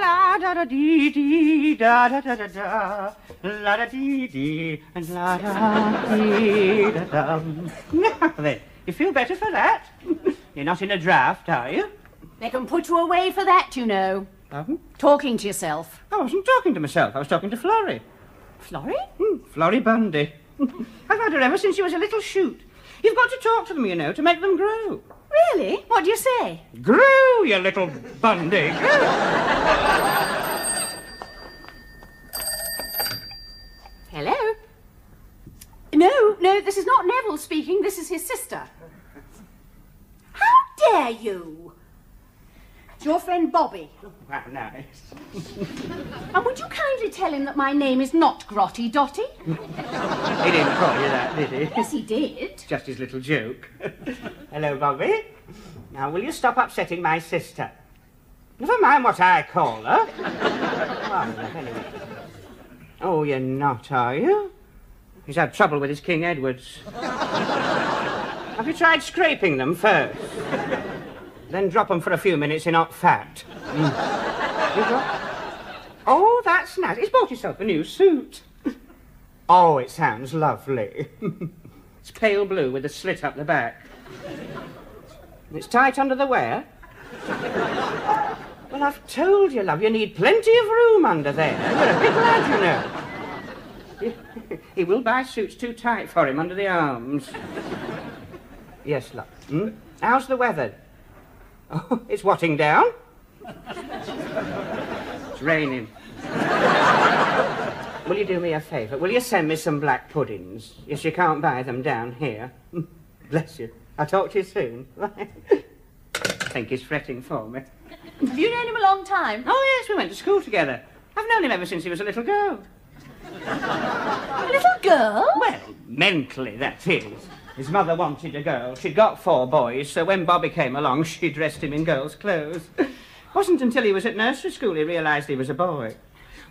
La da da dee dee da da da da da la da dee dee and la da dee da dum. Now then, you feel better for that? You're not in a draft, are you? They can put you away for that, you know. Pardon? Talking to yourself. I wasn't talking to myself. I was talking to Florrie. Florrie? Hmm, Florrie Bundy. I've had her ever since she was a little shoot. You've got to talk to them, you know, to make them grow. Really? What do you say? Grow, you little Bundy. Hello? No, no, this is not Neville speaking. This is his sister. How dare you? It's your friend Bobby. Wow, nice. And would you kindly tell him that my name is not Grotty Dotty? He didn't call you that, did he? Yes, he did. Just his little joke. Hello, Bobby. Now, will you stop upsetting my sister? Never mind what I call her. Oh, anyway. Oh, you're not, are you? He's had trouble with his King Edwards. Have you tried scraping them first? Then drop them for a few minutes in hot fat. Mm. Got- Oh, that's nice. He's bought himself a new suit. Oh, it sounds lovely. it's pale blue with a slit up the back. It's tight under the wear. Well, I've told you, love, you need plenty of room under there. You're a big lad, you know. he will buy suits too tight for him under the arms. Yes, love. Hmm? How's the weather? Oh, it's watting down. It's raining. Will you do me a favour? Will you send me some black puddings? Yes, you can't buy them down here. Bless you. I'll talk to you soon. I think he's fretting for me. Have you known him a long time? Oh, yes, we went to school together. I've known him ever since he was a little girl. A little girl? Well, mentally, that is. His mother wanted a girl. She'd got four boys, so when Bobby came along, she dressed him in girls' clothes. Wasn't until he was at nursery school he realised he was a boy.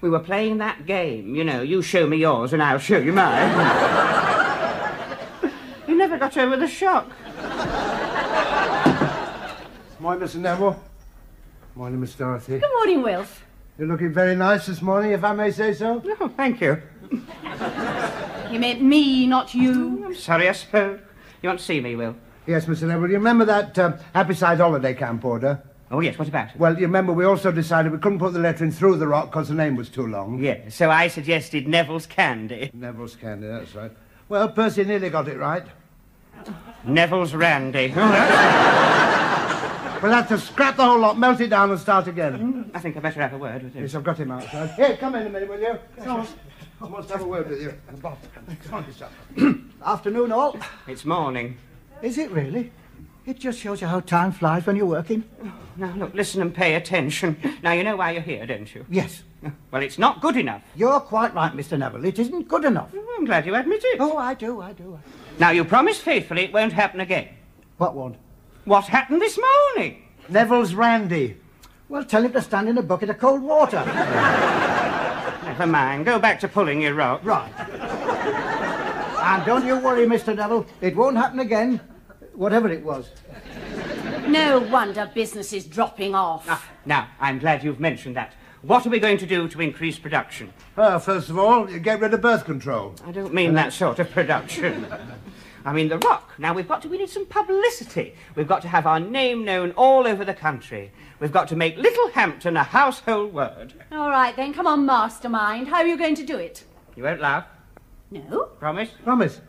We were playing that game, you know, you show me yours and I'll show you mine. he never got over the shock. Morning, Mr. Neville. Morning, Miss Dorothy. Good morning, Wilf. You're looking very nice this morning, if I may say so. Oh, thank you. You meant me, not you. I'm sorry I spoke. You want to see me, Will? Yes, Mr. Neville. You remember that um, Happy Side holiday camp order? Oh, yes, what about it? Well, you remember we also decided we couldn't put the letter in through the rock because the name was too long. Yeah, so I suggested Neville's Candy. Neville's Candy, that's right. Well, Percy nearly got it right. Neville's Randy. All right. We'll have to scrap the whole lot, melt it down and start again. I think I'd better have a word with him. Yes, I've got him outside. Here, come in a minute, will you? Come on. I must have a word with you. Bob, come on, yourself. Afternoon, all. It's morning. Is it really? It just shows you how time flies when you're working. Now, look, listen and pay attention. Now, you know why you're here, don't you? Yes, Well, it's not good enough. you're quite right, Mr. Neville. It isn't good enough. Well, I'm glad you admit it. Oh, I do, I do. Now, you promised faithfully it won't happen again. What one? What happened this morning? Neville's Randy. Well, tell him to stand in a bucket of cold water. Never mind. Go back to pulling your rope. right. And don't you worry, Mr. Neville. It won't happen again, whatever it was. No wonder business is dropping off. Ah, now, I'm glad you've mentioned that. What are we going to do to increase production? Well, first of all, get rid of birth control. I don't mean that sort of production. I mean the rock. Now we've got to. We need some publicity. We've got to have our name known all over the country. We've got to make Littlehampton a household word. All right, then, come on, mastermind. How are you going to do it? You won't laugh. No? Promise? Promise.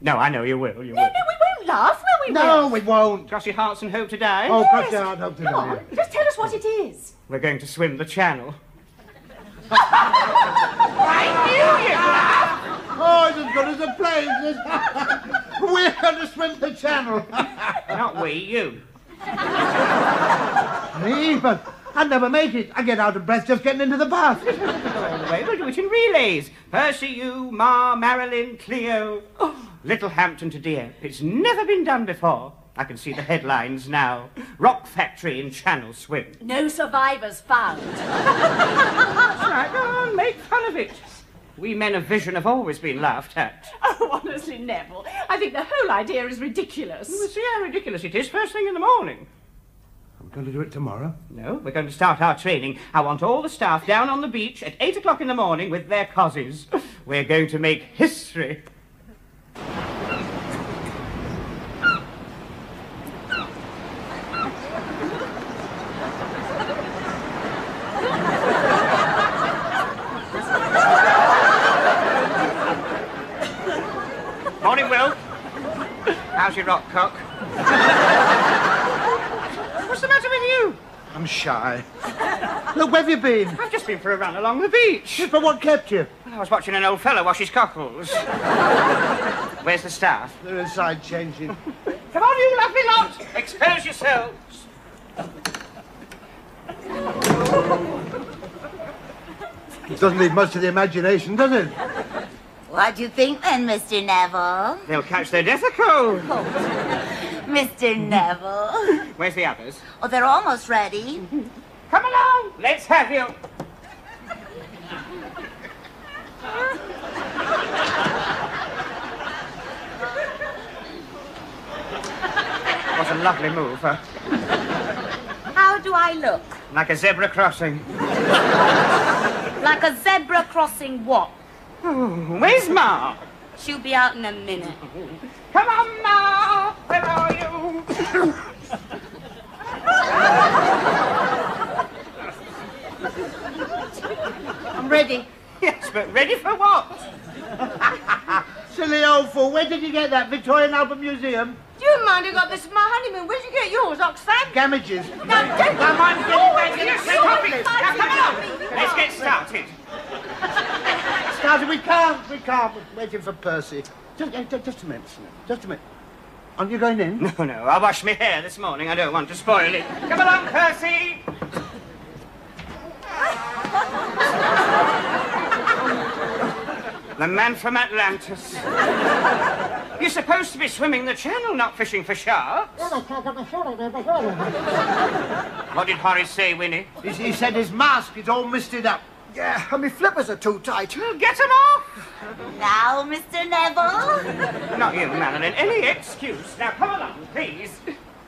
No, I know you will. You No, will. no, we won't laugh, will we, No, Will? we won't. Cross your hearts and hope to die. Oh, Yes. cross your heart, hope to Come die. on, just tell us what it is. We're going to swim the channel. Oh, it's as good as a play. We're going to swim the channel. Not we, you. Me, but I'd never make it. I get out of breath just getting into the bath. Go all the way. We'll do it in relays. Percy, you, Ma, Marilyn, Cleo. Oh, Littlehampton to Dieppe. It's never been done before. I can see the headlines now. Rock factory in Channel Swim. No survivors found. That's right, go on, make fun of it. We men of vision have always been laughed at. Oh, honestly, Neville, I think the whole idea is ridiculous. You see how ridiculous it is first thing in the morning. I'm going to do it tomorrow. No, we're going to start our training. I want all the staff down on the beach at 8 o'clock in the morning with their cozies. We're going to make history. Morning, Will. How's your rock cock? What's the matter with you? I'm shy. Look, where have you been? I've just been for a run along the beach. But what kept you? Well, I was watching an old fellow wash his cockles. Where's the staff? They're inside changing. Come on, you lovely lot! Expose yourselves! It doesn't need much of the imagination, does it? What do you think then, Mr. Neville? They'll catch their death of cold. Mr. Neville? Where's the others? Oh, they're almost ready. Come along! Let's have you! What a lovely move, huh? How do I look? Like a zebra crossing. Like a zebra crossing what? Hmm, where's Ma? She'll be out in a minute. Come on, Ma! Where are you? I'm ready. yes, but ready for what? Silly old fool, where did you get that? Victorian Albert Museum? Do you mind I got this for my honeymoon? Where'd you get yours, Oxford? Damages. Now, don't Come on, get Oh, back in the you're coffee. sorry. Now, come on! Let's get started. Started, we can't, we can't. We're waiting for Percy. Just, just a minute, Snip. Just a minute. Aren't you going in? No, no, I washed my hair this morning. I don't want to spoil it. Come along, Percy! the man from Atlantis. You're supposed to be swimming the channel, not fishing for sharks. What did Horace say, Winnie? He, he said his mask is all misted up. Yeah, and my flippers are too tight. Well, get him off! Now, Mr. Neville? Not you, Madeline. Any excuse. Now, come along, please.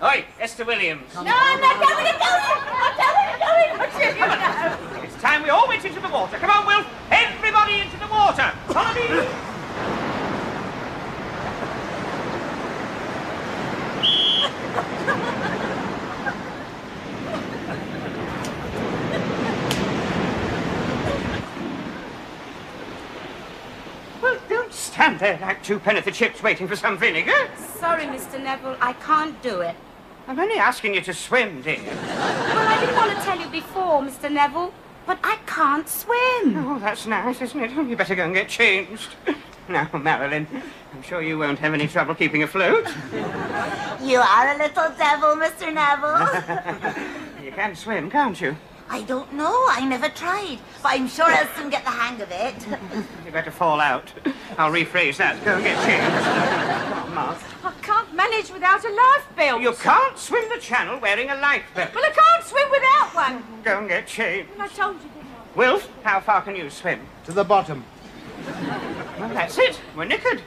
Oi, Esther Williams. No, I'm not going, I'm going! I'm going, I'm going! I'm going! It's time we all went into the water. Come on, Will. Everybody into the water. Follow me. Well, don't stand there like two penn'orth of chips waiting for some vinegar. Sorry, Mr. Neville, I can't do it. I'm only asking you to swim, dear. Well, I didn't want to tell you before, Mr. Neville, but I can't swim. Oh, that's nice, isn't it? Oh, you better go and get changed. Now, Marilyn, I'm sure you won't have any trouble keeping afloat. You are a little devil, Mr. Neville. You can swim, can't you? I don't know. I never tried. But I'm sure I'll soon get the hang of it. You better fall out. I'll rephrase that. Go and get changed. Come Mark. I can't manage without a life belt. You can't swim the channel wearing a life belt. Well, I can't swim without one. Go and get changed. I told you, didn't I? Wilf, how far can you swim? To the bottom. Well, that's it. We're knickered.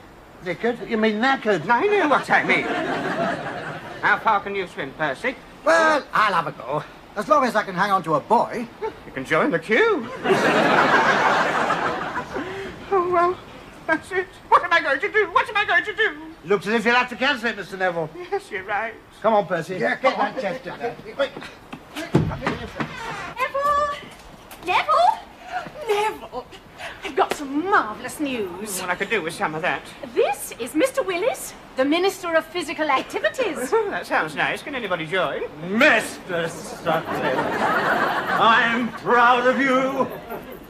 Knickered? You mean knackered? I know what I mean. How far can you swim, Percy? Well, I'll have a go. As long as I can hang on to a boy. You can join the queue. oh, well, that's it. What am I going to do? What am I going to do? Looks as if you'll have to cancel it, Mr. Neville. Yes, you're right. Come on, Percy. Yeah, get that chest in. Wait. Neville! Neville! Neville! I've got some marvellous news. What I could do with some of that. This is Mr. Willis, the Minister of Physical Activities. That sounds nice. Can anybody join? Mr. Sutcliffe, I'm proud of you.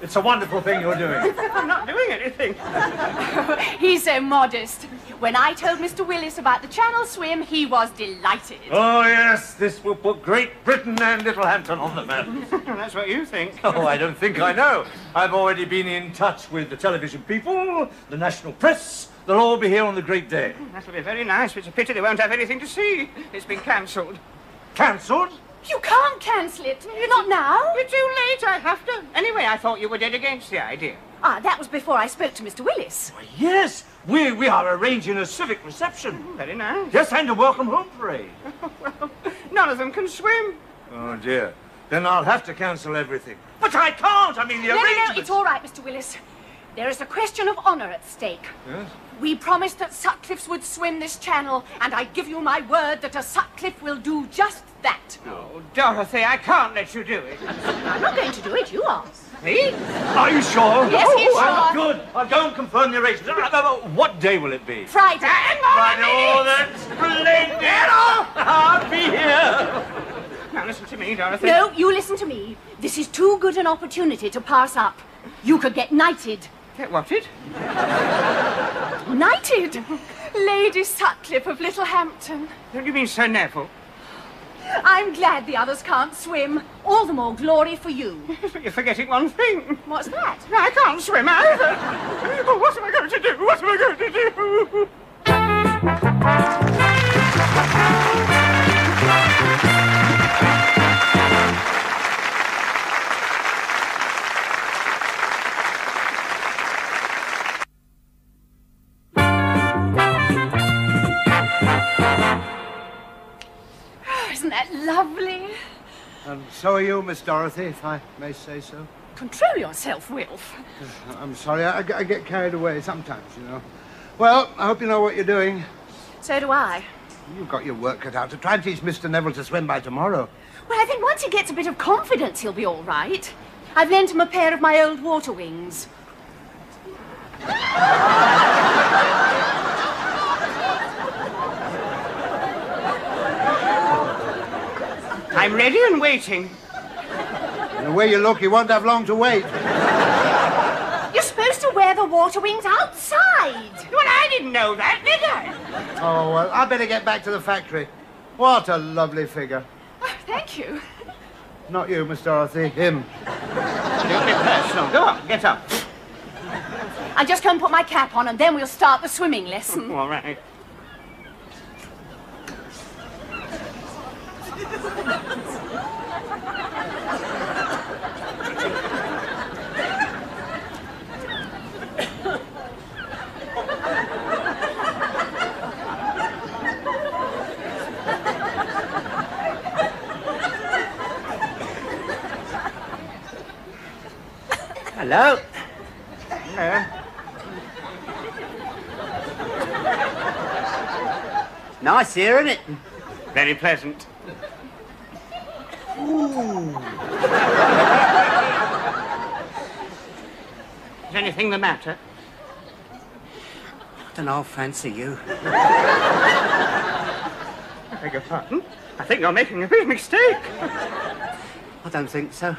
It's a wonderful thing you're doing. I'm not doing anything. He's so modest. When I told Mr. Willis about the Channel swim, he was delighted. Oh, yes, this will put Great Britain and Littlehampton on the map. That's what you think. Oh, I don't think I know. I've already been in touch with the television people, the national press. They'll all be here on the great day. That'll be very nice, it's a pity they won't have anything to see. It's been cancelled. Cancelled? You can't cancel it. Not now. You're too late, I have to. Anyway, I thought you were dead against the idea. Ah, that was before I spoke to Mr. Willis. Why, Yes, we, we are arranging a civic reception. Very nice. Yes, and a welcome home parade. well, none of them can swim. Oh, dear. Then I'll have to cancel everything. But I can't! I mean, the No, no, no, it's all right, Mr. Willis. There is a question of honour at stake. Yes? We promised that Sutcliffes would swim this channel, and I give you my word that a Sutcliffe will do just that. Oh, Dorothy, I can't let you do it. I'm not going to do it, you are. Me? Are you sure? Yes, he's Oh, sure. good. I'll go and confirm the arrangements. What day will it be? Friday. Hang on Right, a oh, that's splendid! I'll be here! Now listen to me, Dorothy. No, you listen to me. This is too good an opportunity to pass up. You could get knighted. Get what it? Knighted? Lady Sutcliffe of Littlehampton. Don't you mean Sir Neville? I'm glad the others can't swim. All the more glory for you. But you're forgetting one thing. What's that? I can't swim either. Oh, what am I going to do? What am I going to do? Lovely? And so are you, Miss Dorothy, if I may say so. Control yourself, Wilf. Uh, I'm sorry, I, I get carried away sometimes, you know. Well, I hope you know what you're doing. So do I. You've got your work cut out to try and teach Mr. Neville to swim by tomorrow. Well, I think once he gets a bit of confidence, he'll be all right. I've lent him a pair of my old water wings. I'm ready and waiting. And the way you look, you won't have long to wait. You're supposed to wear the water wings outside. Well, I didn't know that, did I? Oh, well, I better get back to the factory. What a lovely figure. Oh, thank you. Not you, Miss Dorothy, him. Don't be personal. Go on, get up. I'll just go and put my cap on and then we'll start the swimming lesson. All right. Hello. Hello. Nice here, isn't it? Very pleasant. Ooh. Is anything the matter? I don't know, I'll fancy you. I beg your pardon? I think you're making a big mistake. I don't think so.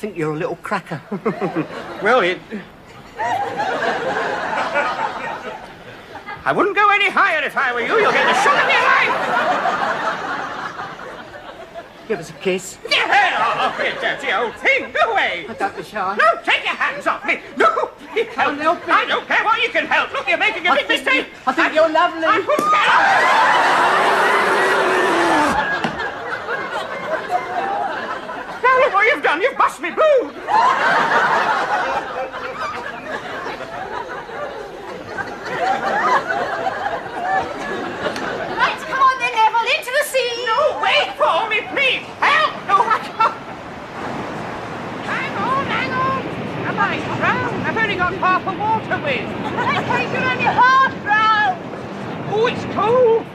I think you're a little cracker. Well, it. I wouldn't go any higher if I were you. You'll get the shock of your life. Give us a kiss. Get the hell off me, dirty old thing. Go away. I don't be shy. No, take your hands off me. No, help. Can't help it. I don't care what you can help. Look, you're making a I big mistake. you- I think you're lovely. I couldn't get off. Now look what you've done. You've bust me boob. Right, come on then, Neville, into the sea. No, wait for me, please. Help! No, I can't. Hang on, hang on. I might drown. I've only got half a water with. I think you're only half drowned. Oh, it's cold.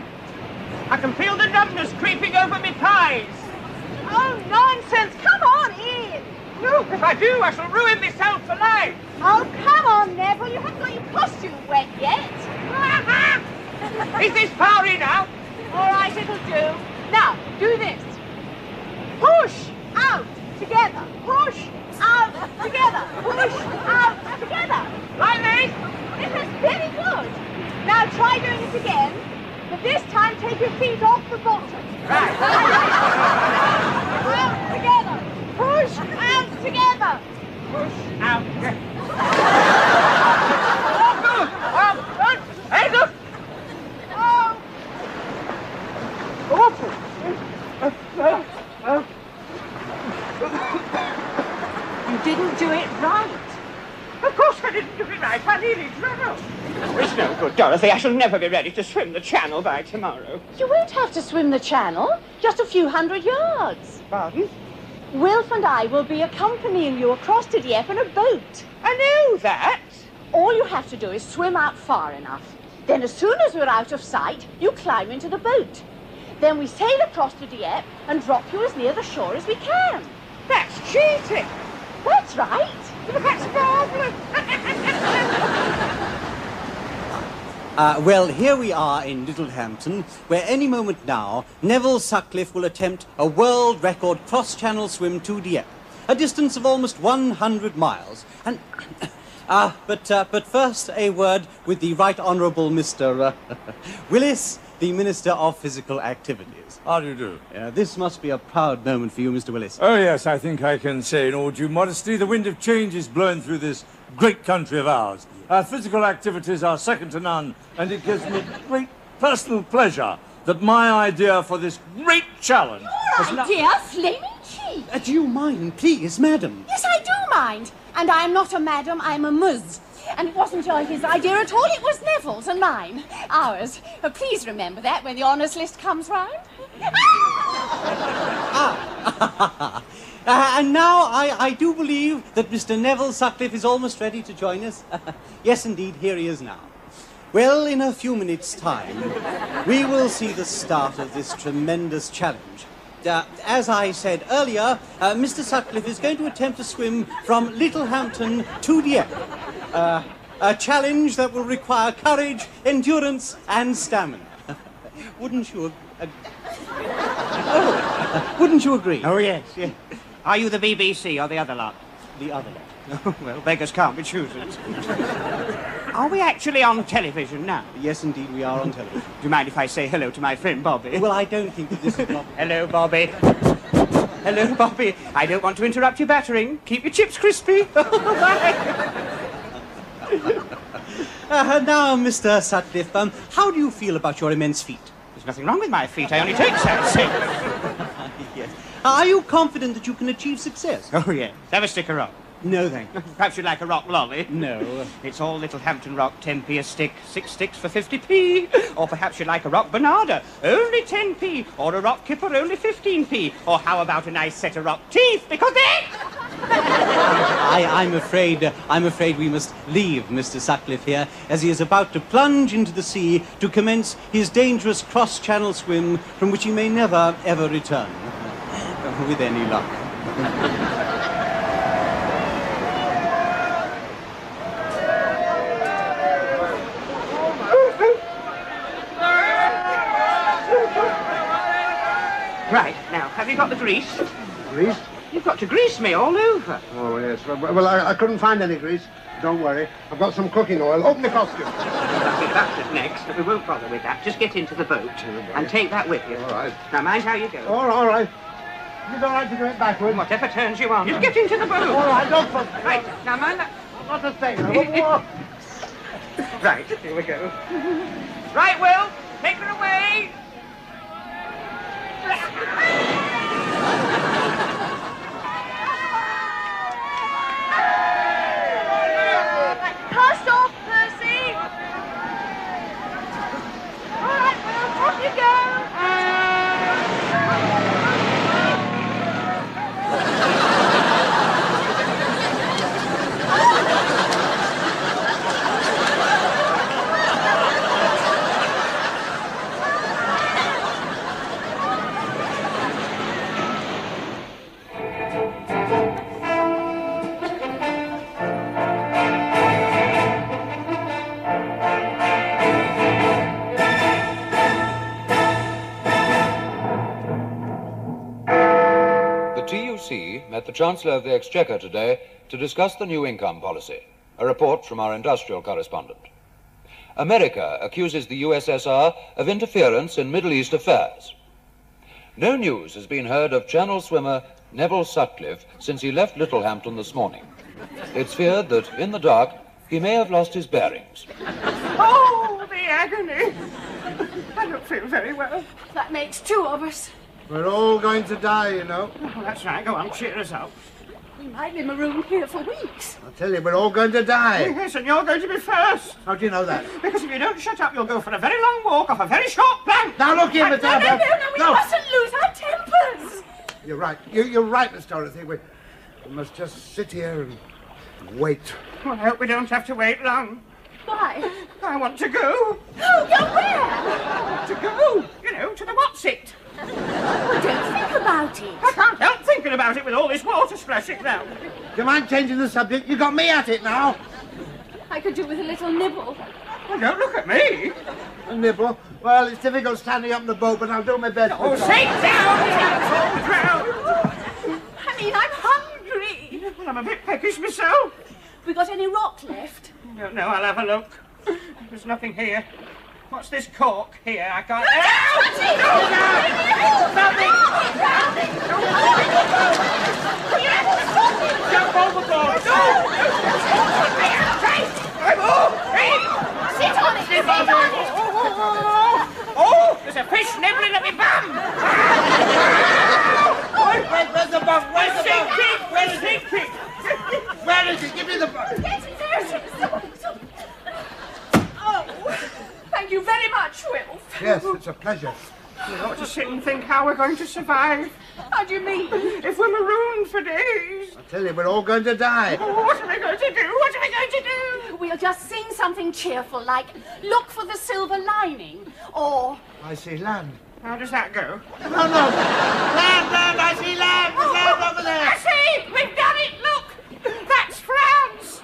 I can feel the numbness creeping over my thighs. Oh, nonsense. Come on in. No, if I do, I shall ruin myself for life. Oh, come on, Neville. You haven't got your costume wet yet. Is this far enough? All right, it'll do. Now, do this. Push out together. Push out together. Push out together. Like this? This is very good. Keep your feet off the bottom. Right. Out together. Push out together. Push out. Oh, good. Oh, hey, look. Oh, Awful. Oh, oh. you didn't do it right. Of course I didn't do it right. I nearly drowned. Good, Dorothy. I shall never be ready to swim the channel by tomorrow. You won't have to swim the channel, just a few hundred yards. Pardon? Wilf and I will be accompanying you across to Dieppe in a boat. I know that. All you have to do is swim out far enough. Then as soon as we're out of sight, you climb into the boat. Then we sail across to Dieppe and drop you as near the shore as we can. That's cheating. That's right. That's marvellous. Uh, well, here we are in Littlehampton, where any moment now Neville Sutcliffe will attempt a world record cross-channel swim to Dieppe, a distance of almost 100 miles. And ah, but uh, but first a word with the Right Honourable Mr. Uh, Willis, the Minister of Physical Activities. How do you do? Uh, this must be a proud moment for you, Mr. Willis. Oh, yes, I think I can say in all due modesty, the wind of change is blowing through this great country of ours. Our physical activities are second to none, and it gives me great personal pleasure that my idea for this great challenge has now... Dear flaming cheek. Uh, do you mind, please, madam? Yes, I do mind. And I'm not a madam, I'm a muz. And it wasn't uh, his idea at all, it was Neville's and mine. Ours. Uh, please remember that when the honours list comes round. Uh, and now I, I do believe that Mr. Neville Sutcliffe is almost ready to join us. yes, indeed, here he is now. Well, in a few minutes' time, we will see the start of this tremendous challenge. Uh, as I said earlier, uh, Mr. Sutcliffe is going to attempt to swim from Littlehampton to Dieppe. Uh, a challenge that will require courage, endurance, and stamina. Wouldn't you? Oh, wouldn't you agree? Oh, yes, yes. Are you the BBC or the other lot? The other. Oh, well, beggars can't be choosers. Are we actually on television now? Yes, indeed, we are on television. Do you mind if I say hello to my friend Bobby? Well, I don't think that this is not. Hello, Bobby. Hello, Bobby. I don't want to interrupt your battering. Keep your chips crispy. Uh, now, Mr. Sutcliffe, um, how do you feel about your immense feet? There's nothing wrong with my feet. I only take Saturday. Are you confident that you can achieve success? Oh, yes. Have a stick of rock. No, thank you. Perhaps you'd like a rock lolly. No. It's all Littlehampton rock, 10p a stick, six sticks for 50p. Or perhaps you'd like a rock banana, only 10p. Or a rock kipper, only 15p. Or how about a nice set of rock teeth, because they... I, I'm afraid, uh, I'm afraid we must leave Mr. Sutcliffe here, as he is about to plunge into the sea to commence his dangerous cross-channel swim, from which he may never, ever return, with any luck. Right, now, have you got the grease? Grease? You've got to grease me all over. Oh, yes. Well, well I, I couldn't find any grease. Don't worry. I've got some cooking oil. Open the costume. I think that's next, but we won't bother with that. Just get into the boat and take that with you. All right. Now, mind how you go. All right, all right. You don't like to do it backwards? Whatever turns you on. Just get into the boat. All right, don't fuss. Right, now mind that. Not a thing. Right, here we go. Right, Will, take her away. Chancellor of the Exchequer today to discuss the new income policy. A report from our industrial correspondent. America accuses the USSR of interference in Middle East affairs. No news has been heard of Channel swimmer Neville Sutcliffe since he left Littlehampton this morning. It's feared that, in the dark, he may have lost his bearings. Oh, the agony. I don't feel very well. That makes two of us. We're all going to die, you know. Oh, that's right. Go on, cheer us up. We might be marooned here for weeks. I tell you, we're all going to die. Yes, and you're going to be first. How do you know that? Because if you don't shut up, you'll go for a very long walk off a very short plank. Now look here, Miss No, no, no, no, we mustn't lose our tempers. You're right. You, you're right, Miss Dorothy. We, we must just sit here and wait. Well, I hope we don't have to wait long. Why? I want to go. Oh, go where? To go. You know, to the what's it. Well, don't think about it. I can't help thinking about it with all this water splashing down. Do you mind changing the subject? You got me at it now. I could do with a little nibble. Well, don't look at me. A nibble. Well, it's difficult standing up in the boat, but I'll do my best. Oh, shake down, you cold drown. I mean, I'm hungry. Well, I'm a bit peckish myself. We got any rock left? No, no, I'll have a look. There's nothing here. What's this cork here? I can't. Jump overboard! No! Oh, hey! Sit on it, sit on it. Oh, oh, oh, oh, there's a fish nibbling at me bum! Wait, where's the boat? Where's We're the boat? sinking! We're sinking! Where is it? Give me the boat. Get it there. Oh, thank you very much, Wilf. Yes, it's a pleasure. We ought to sit and think how we're going to survive. How do you mean? If we're marooned for days. I tell you, we're all going to die. Oh, what are we going to do? What are we going to do? We'll just sing something cheerful like Look for the Silver Lining or I see land. How does that go? No, no. Land, land, I see land. There's land over there. I see! We've done it! Look! That's France!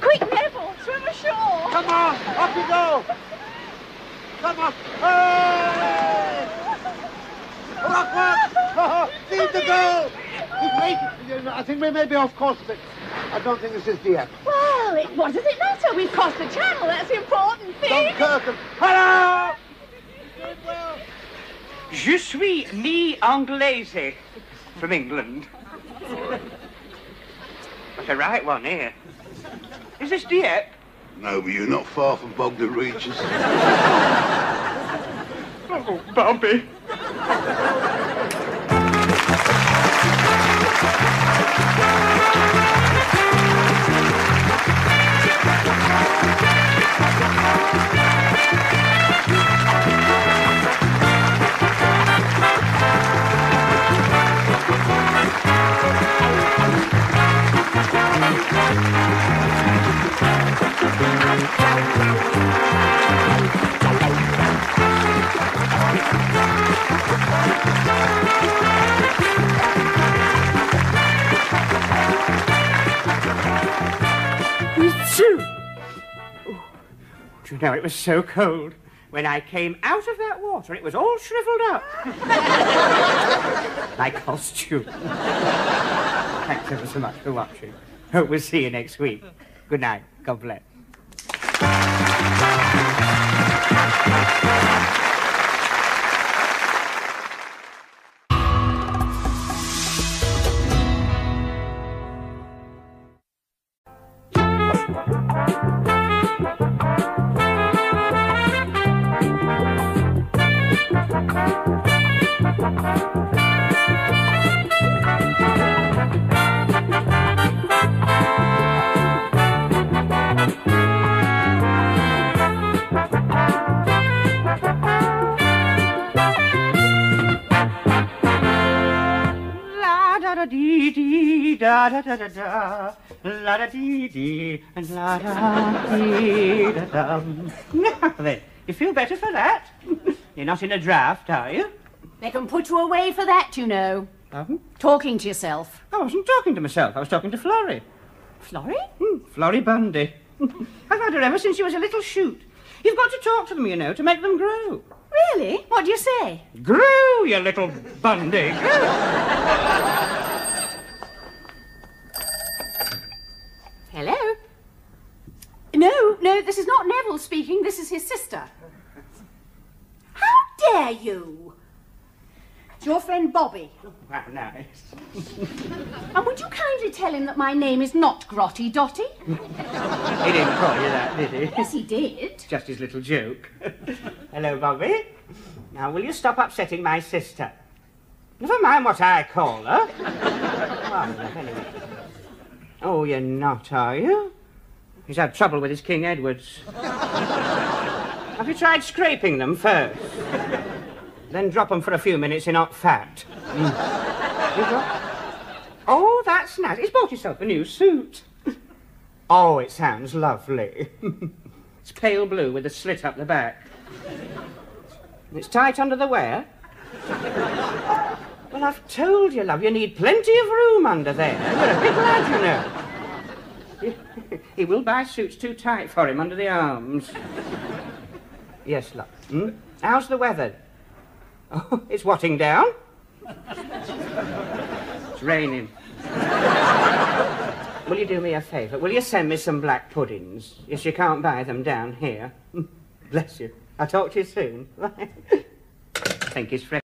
Quick, Neville, swim ashore. Come on, up you go. Come on. Hey! Rock, rock. Leave the goal. I think we may be off course a bit. I don't think this is Dieppe. Well, it, what does it matter? We've crossed the channel. That's the important thing. Dunkirk. Hello! Doing well. Je suis mi-anglaise from England. That's a right one here. Is this Dieppe? No, but you're not far from Bognor Regis. Oh, Bobby. Know, it was so cold. When I came out of that water, it was all shriveled up. My costume. Thanks ever so much for watching. Hope we'll see you next week. Good night. God bless. Dee da da da da la da dee dee and la da dee da dum. Now then, you feel better for that? You're not in a draft, are you? They can put you away for that, you know. Pardon? Talking to yourself. I wasn't talking to myself. I was talking to Florrie. Florrie? Hmm, Florrie Bundy. I've had her ever since she was a little shoot. You've got to talk to them, you know, to make them grow. Really? What do you say? Grew, you little bundy. Hello? No, no, this is not Neville speaking. This is his sister. How dare you? It's your friend Bobby. Wow, nice. And would you kindly tell him that my name is not Grotty Dotty? He didn't call you that, did he? Yes, he did. Just his little joke. Hello, Bobby. Now, will you stop upsetting my sister? Never mind what I call her. Oh. Oh, you're not, are you? He's had trouble with his King Edwards. Have you tried scraping them first? Then drop them for a few minutes in hot fat. Mm. You got- Oh, that's nice. He's bought himself a new suit. Oh, it sounds lovely. it's pale blue with a slit up the back. It's tight under the wear. Well, I've told you, love, you need plenty of room under there. You're a big lad, you know. he will buy suits too tight for him under the arms. Yes, love. Hmm? How's the weather? Oh, it's watting down. It's raining. Will you do me a favour? Will you send me some black puddings? Yes, you can't buy them down here. Bless you. I'll talk to you soon. Think he's fresh.